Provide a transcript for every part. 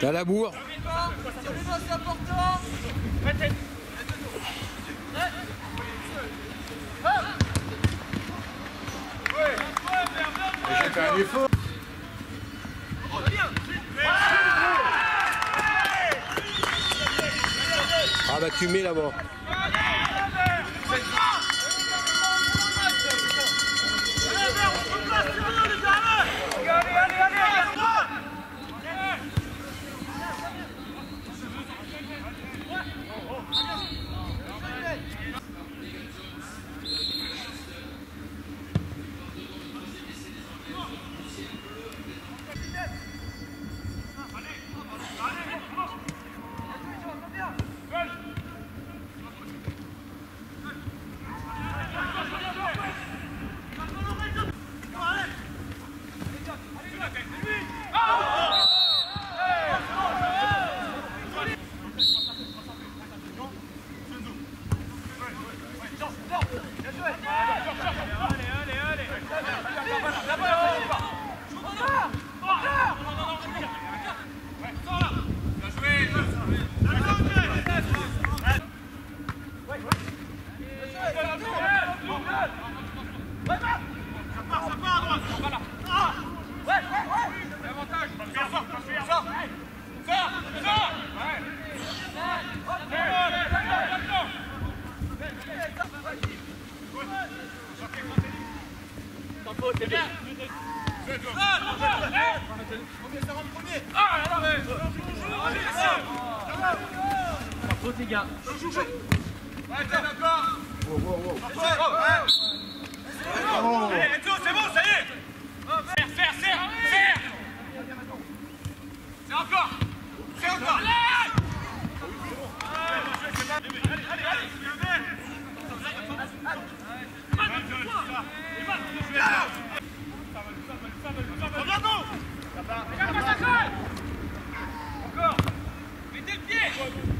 T'as la bourre. Ah bah tu mets là-bas. Allez, Enzo, c'est bon, ça y est Serre, serre, C'est encore Allez Allez, allez, allez Encore Mettez le pied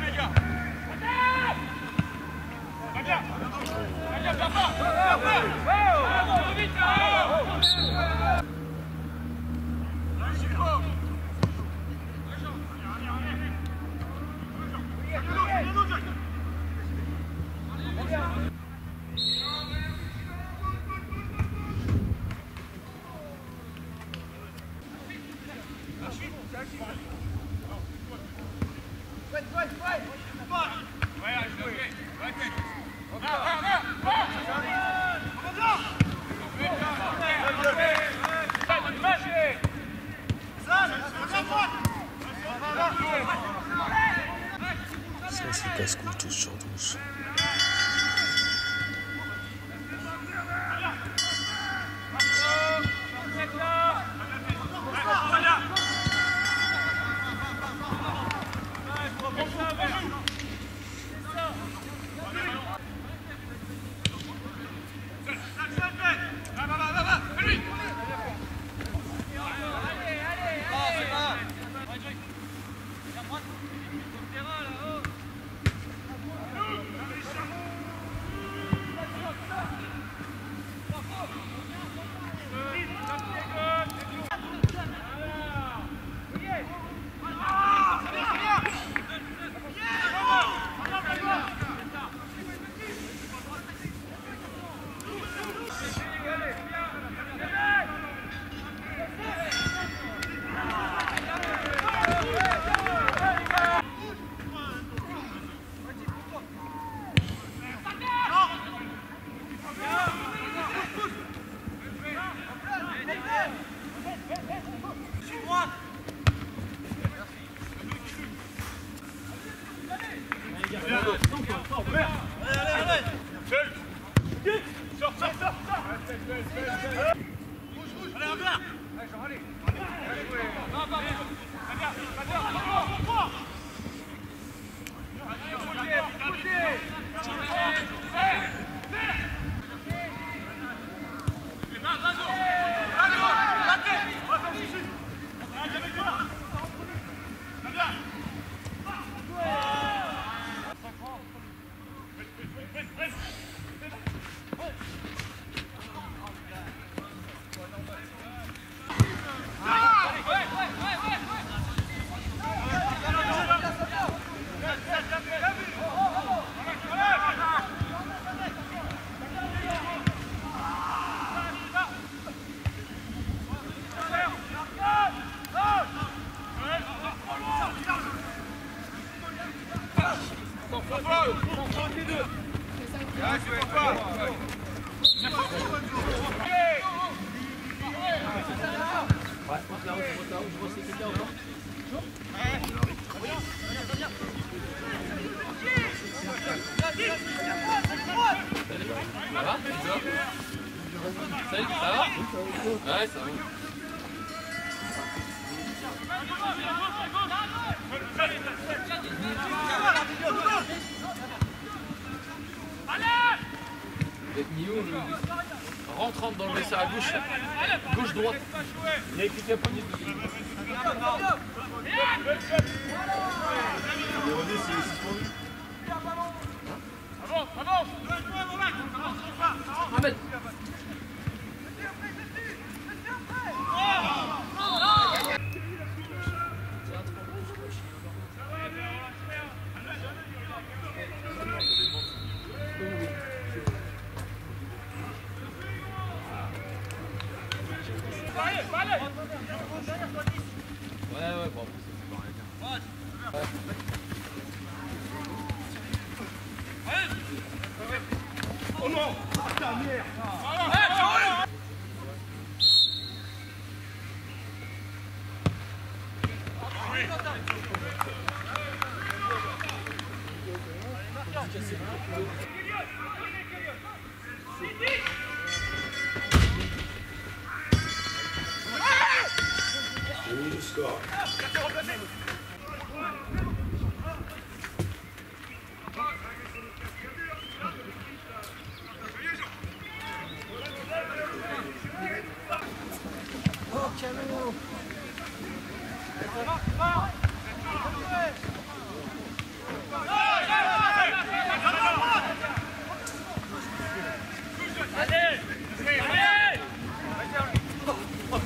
les gars Va bien Va bien, viens pas Viens pas Trop vite, là Allez, Chico Ouais, allez, jouez. Ouais, tête. Là, là, là, là. On va Ça, c'est casse-couille tous Ouais, ça va. Rentrant dans le vestiaire à gauche, gauche-droite. Il a écrit japonais dessus. Ahmed Oyuncu skor.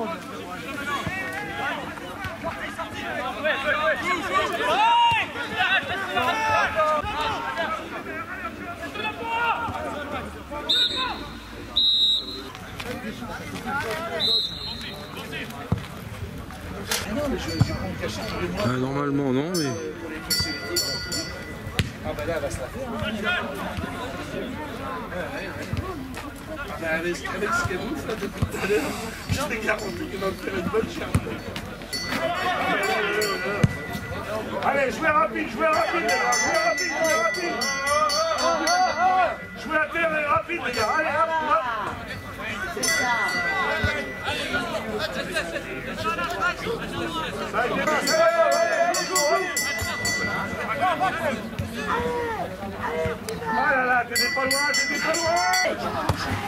Allez, allez, allez me faire une bonne charge. Allez, jouez rapide, jouez rapide, les gars, jouez rapide, jouez rapide. Jouez à terre et rapide, les gars. Allez, hop, hop. Ça a été bien, c'est là, allez, allez, go, Ah là là, t'étais pas loin, t'étais pas loin C'est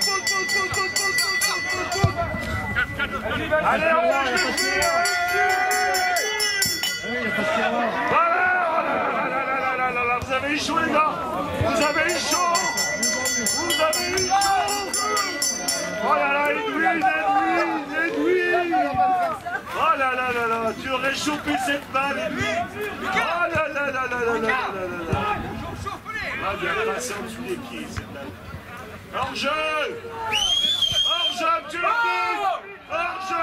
Allez, on là, là, vous avez eu les gars Vous avez eu Vous avez eu Oh là là, Edwin, Edwin, Edwin Oh là là là là, tu aurais cette balle, Edwin Oh là là là là là là là là ah, bien en dessous des pieds, Hors-jeu, tu l'arbitre Hors-jeu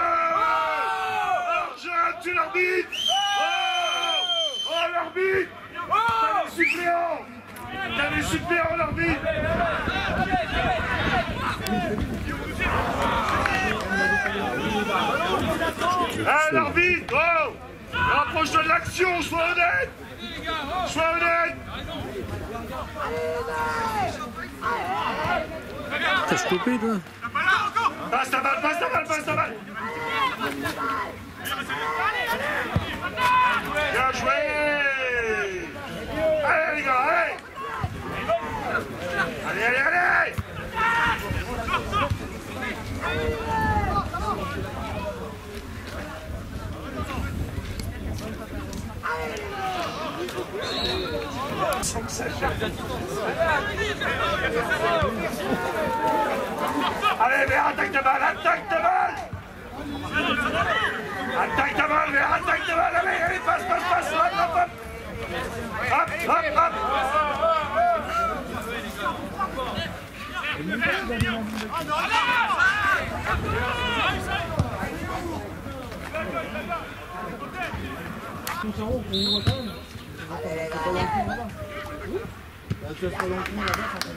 Hors-jeu, tu l'arbitre Oh Oh, l'arbitre. T'as les suppléants. T'as les suppléants, l'arbitre. Ah, l'arbitre Oh. Rapproche-toi de l'action, sois honnête. Sois honnête. T'as stoppé, toi Passe ta balle, passe ta balle, passe ta balle. Bien joué. Allez les gars, allez. Allez, allez, allez. Allez, Tout ça on voit quand même. Tu vas se prendre en là-bas, ça va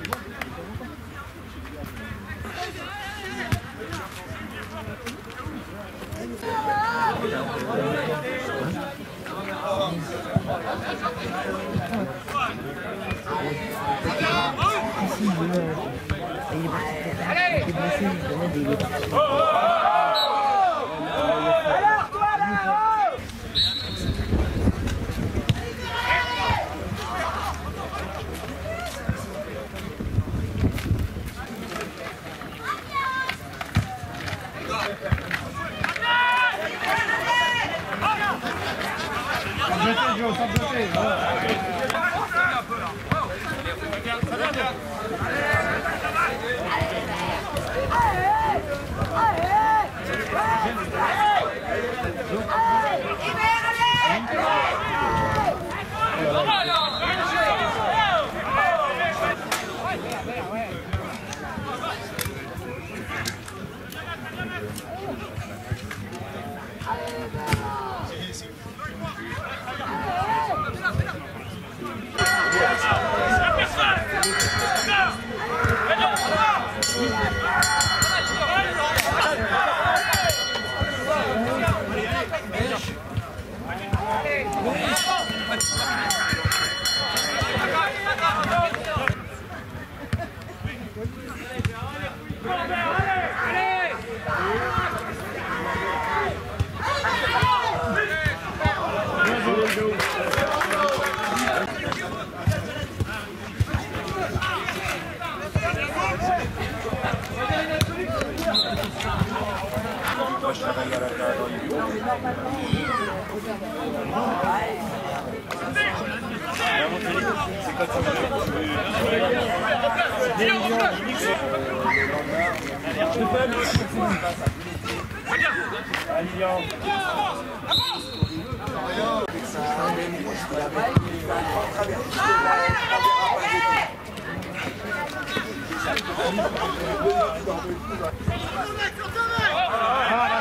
Thank you. Sabe o que é? Ah,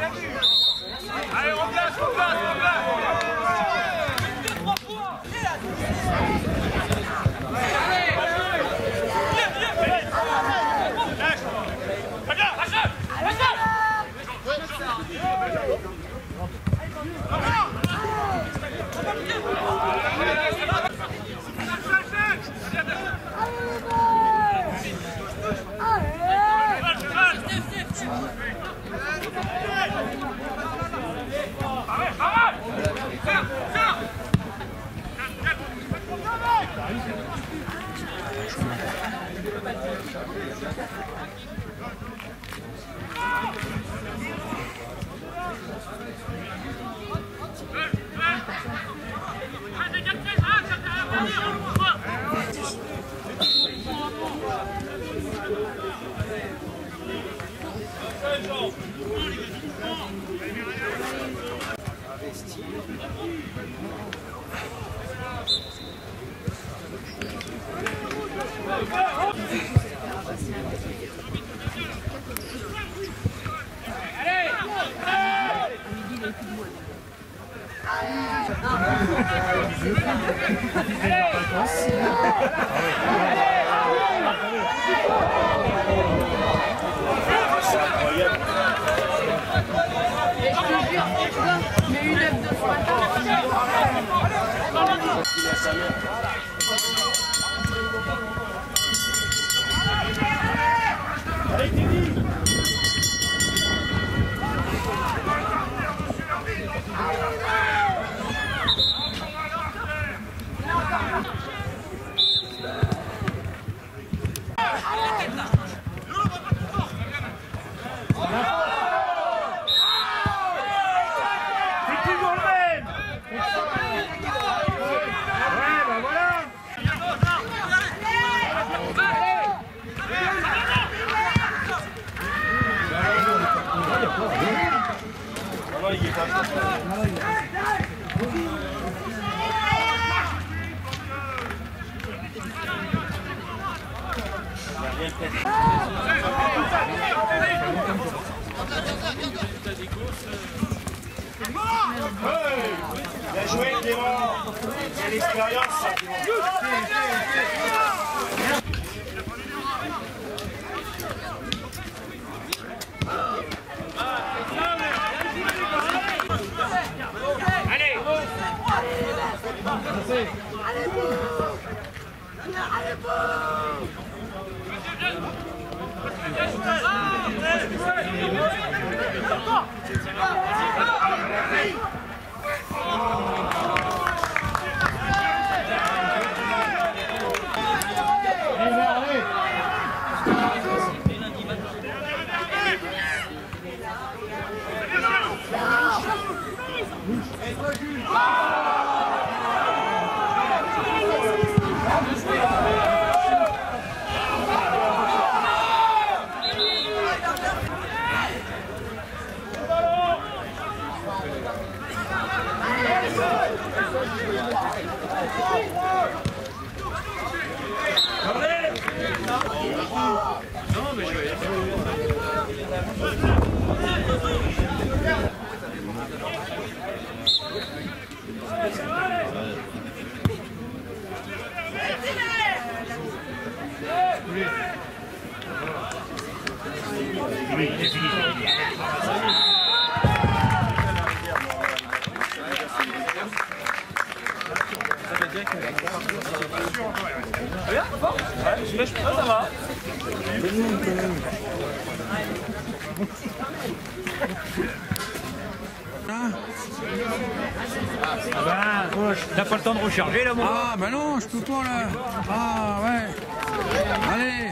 C'est Bien joué Clément. Quelle expérience Let's ça Clément T'as pas le temps de recharger là, mon Ah, bah non, je peux pas là. Ah, ouais. Allez,